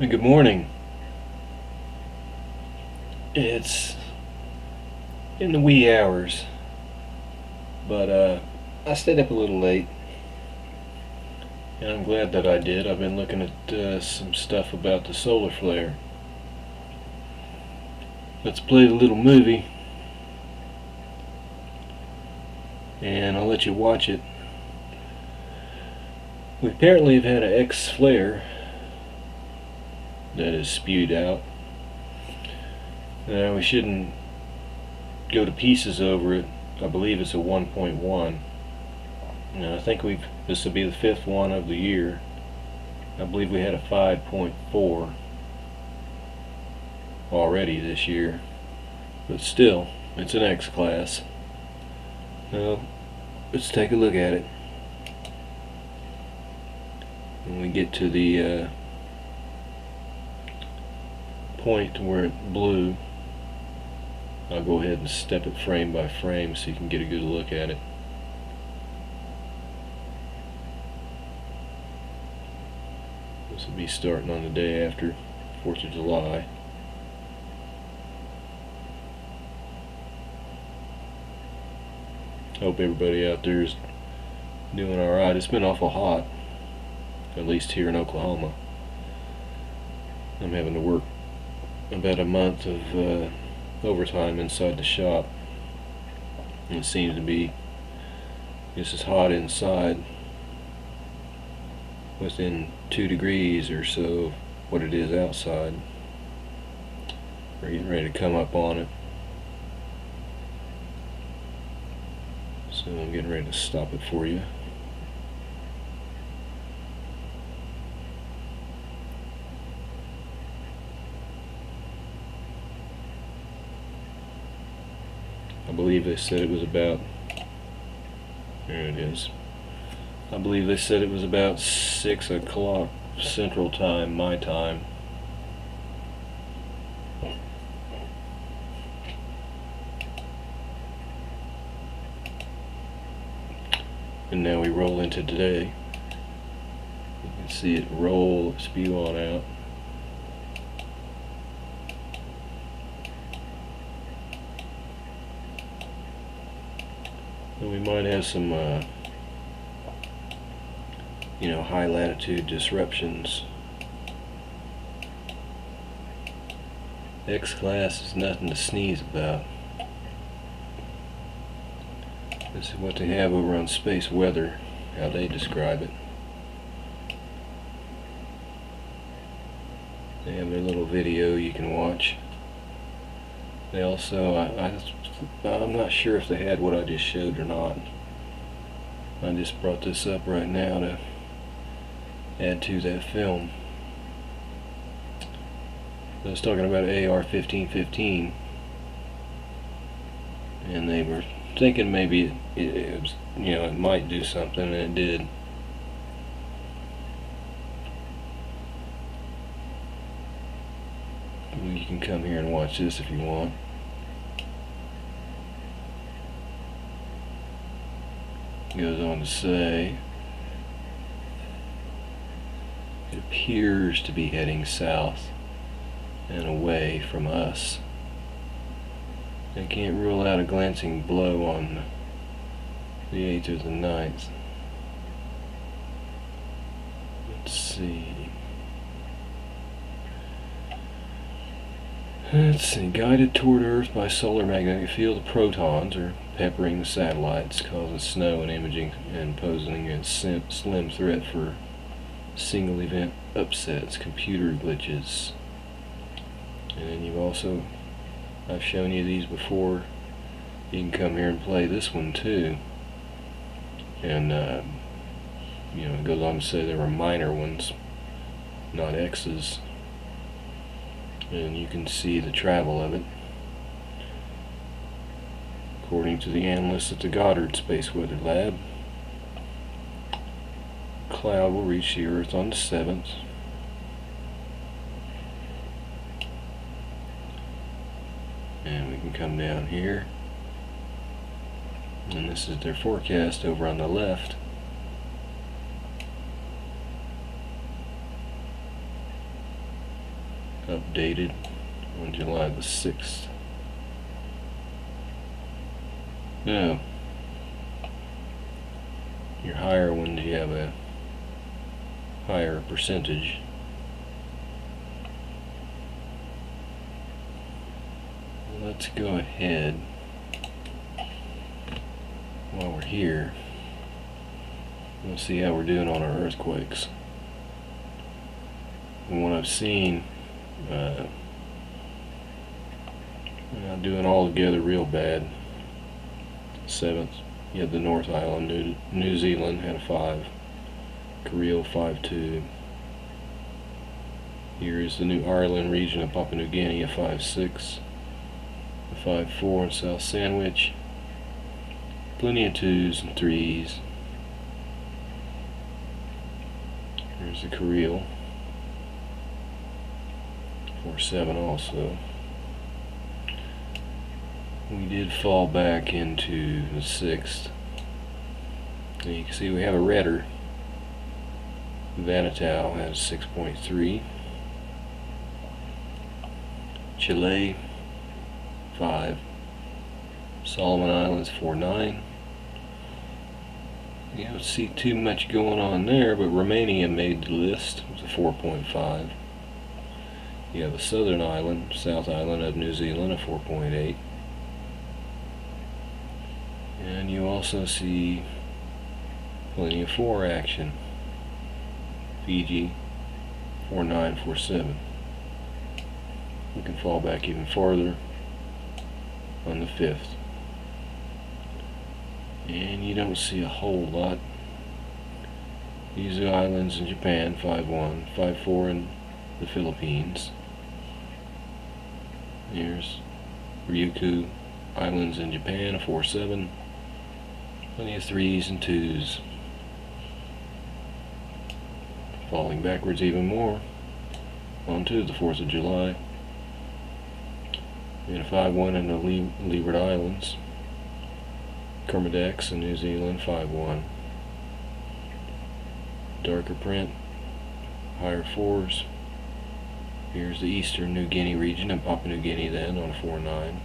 Good morning. It's in the wee hours, but uh, I stayed up a little late, and I'm glad that I did. I've been looking at uh, some stuff about the solar flare. Let's play the little movie, and I'll let you watch it. We apparently have had an X flare that is spewed out. Now we shouldn't go to pieces over it. I believe it's a 1.1. Now I think we've this will be the fifth one of the year. I believe we had a 5.4 already this year. But still, it's an X class. Now, let's take a look at it. When we get to the uh, point to where it blew I'll go ahead and step it frame by frame so you can get a good look at it. This will be starting on the day after 4th of July. Hope everybody out there is doing alright it's been awful hot at least here in Oklahoma. I'm having to work about a month of uh, overtime inside the shop. And it seems to be just as hot inside within two degrees or so what it is outside. We're getting ready to come up on it. So I'm getting ready to stop it for you. I believe they said it was about there it is. I believe they said it was about six o'clock central time my time. And now we roll into today. You can see it roll spew on out we might have some, uh, you know, high latitude disruptions. X-class is nothing to sneeze about. This is what they have over on Space Weather, how they describe it. They have their little video you can watch. They also, I, I, I'm not sure if they had what I just showed or not. I just brought this up right now to add to that film. I was talking about AR-1515 and they were thinking maybe it, it, was, you know, it might do something and it did. You can come here and watch this if you want. Goes on to say, it appears to be heading south and away from us. I can't rule out a glancing blow on the 8th or the 9th. Let's see. Let's see, guided toward Earth by solar magnetic field, the protons are peppering the satellites, causing snow and imaging and posing a slim threat for single event upsets, computer glitches. And then you've also, I've shown you these before, you can come here and play this one too. And, uh, you know, it goes on to say there were minor ones, not X's and you can see the travel of it. According to the analysts at the Goddard Space Weather Lab cloud will reach the earth on the 7th and we can come down here. And this is their forecast over on the left updated on July the 6th. Now, your higher ones you have a higher percentage. Let's go ahead while we're here. We'll see how we're doing on our earthquakes. And what I've seen, uh, doing all together real bad. Seventh, you had the North Island, New, New Zealand had a five. Five two. Here is the New Ireland region of Papua New Guinea, a five six. A five four in South Sandwich. Plenty of twos and threes. Here's the Kuriles. 4-7 also. We did fall back into the 6th. And you can see we have a redder. Vanuatu has 6.3. Chile 5. Solomon Islands 4.9. You don't see too much going on there, but Romania made the list. It was a 4.5. You have a southern island, South Island of New Zealand, a 4.8. And you also see plenty of 4 action. Fiji, 4947. We can fall back even farther on the 5th and you don't see a whole lot. These are islands in Japan, 5-1, 5-4 in the Philippines. Here's Ryukyu Islands in Japan, a 4-7. Plenty of threes and twos. Falling backwards even more. Onto the 4th of July. And a 5-1 in the Leeward Islands. Kermadec in New Zealand 5-1. Darker print, higher fours. Here's the eastern New Guinea region and Papua New Guinea then on 4-9.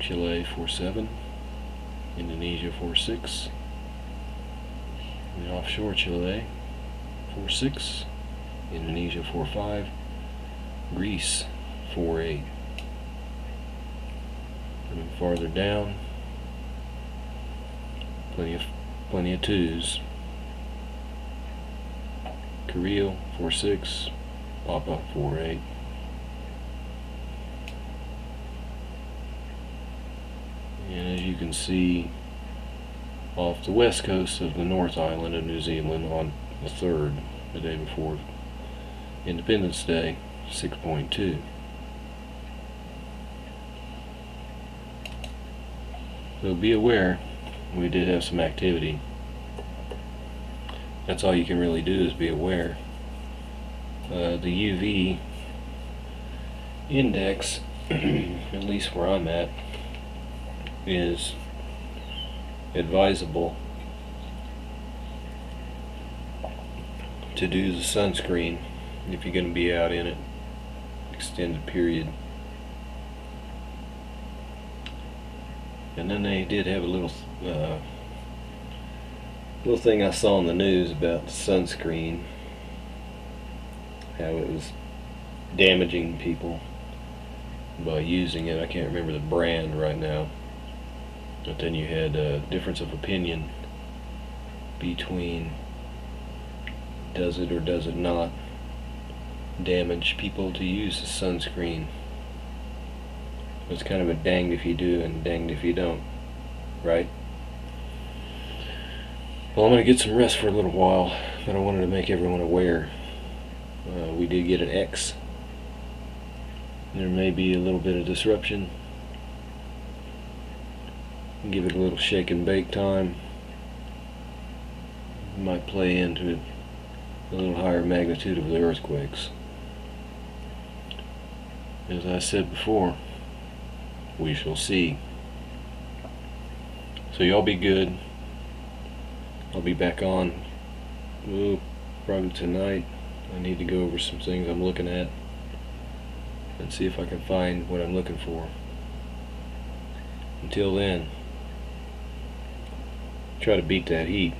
Chile 4-7. Indonesia 4-6. The offshore Chile 4-6. Indonesia 4-5. Greece 4-8. And farther down, plenty of plenty of twos. Carrillo 4-6. Papua four eight, 4'8". And as you can see, off the west coast of the North Island of New Zealand on the 3rd, the day before Independence Day, 6.2. So be aware, we did have some activity. That's all you can really do is be aware. Uh, the UV index, at least where I'm at, is advisable to do the sunscreen if you're going to be out in it extended period. And then they did have a little uh, little thing I saw in the news about sunscreen, how it was damaging people by using it. I can't remember the brand right now. But then you had a difference of opinion between does it or does it not damage people to use the sunscreen. It's kind of a danged if you do and danged if you don't, right? Well, I'm going to get some rest for a little while, but I wanted to make everyone aware. Uh, we did get an X. There may be a little bit of disruption. Give it a little shake and bake time. Might play into a little higher magnitude of the earthquakes. As I said before, we shall see. So y'all be good. I'll be back on ooh, probably tonight I need to go over some things I'm looking at and see if I can find what I'm looking for. Until then, try to beat that heat.